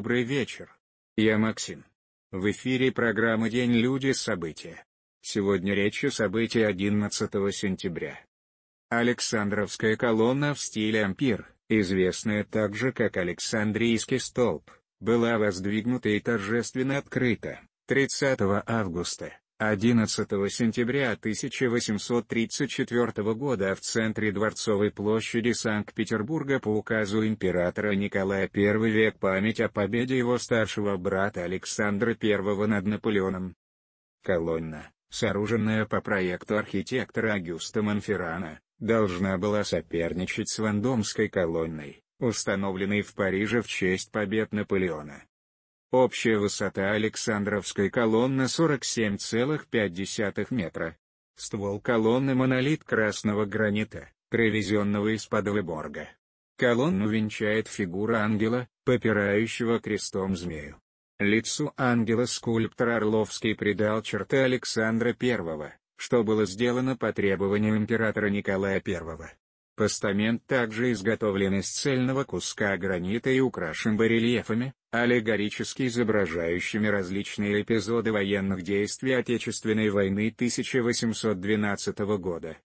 Добрый вечер. Я Максим. В эфире программа «День люди. События». Сегодня речь о событии 11 сентября. Александровская колонна в стиле ампир, известная также как Александрийский столб, была воздвигнута и торжественно открыта 30 августа 11 сентября 1834 года в центре Дворцовой площади Санкт-Петербурга по указу императора Николая I век память о победе его старшего брата Александра I над Наполеоном. Колонна, сооруженная по проекту архитектора Агюста Монферрана, должна была соперничать с Вандомской колонной, установленной в Париже в честь побед Наполеона. Общая высота Александровской колонны 47,5 метра. Ствол колонны монолит красного гранита, привезенного из Падвеборга. Колонну венчает фигура ангела, попирающего крестом змею. Лицу ангела скульптор Орловский придал черты Александра I, что было сделано по требованию императора Николая I. Постамент также изготовлен из цельного куска гранита и украшен барельефами, аллегорически изображающими различные эпизоды военных действий Отечественной войны 1812 года.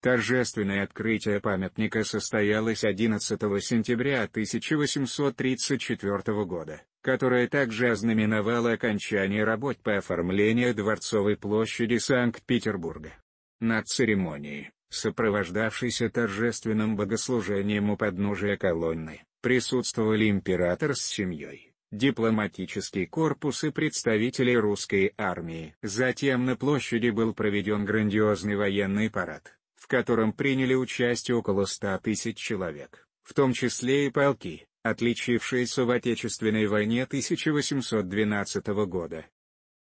Торжественное открытие памятника состоялось 11 сентября 1834 года, которое также ознаменовало окончание работ по оформлению Дворцовой площади Санкт-Петербурга. На церемонии, сопровождавшейся торжественным богослужением у подножия колонны, присутствовали император с семьей, дипломатический корпус и представители русской армии. Затем на площади был проведен грандиозный военный парад, в котором приняли участие около ста тысяч человек, в том числе и полки, отличившиеся в Отечественной войне 1812 года.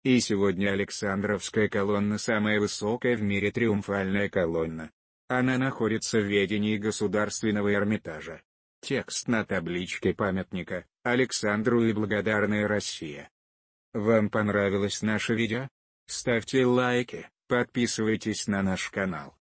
И сегодня Александровская колонна самая высокая в мире триумфальная колонна. Она находится в ведении Государственного Эрмитажа. Текст на табличке памятника, Александру и благодарная Россия. Вам понравилось наше видео? Ставьте лайки, подписывайтесь на наш канал.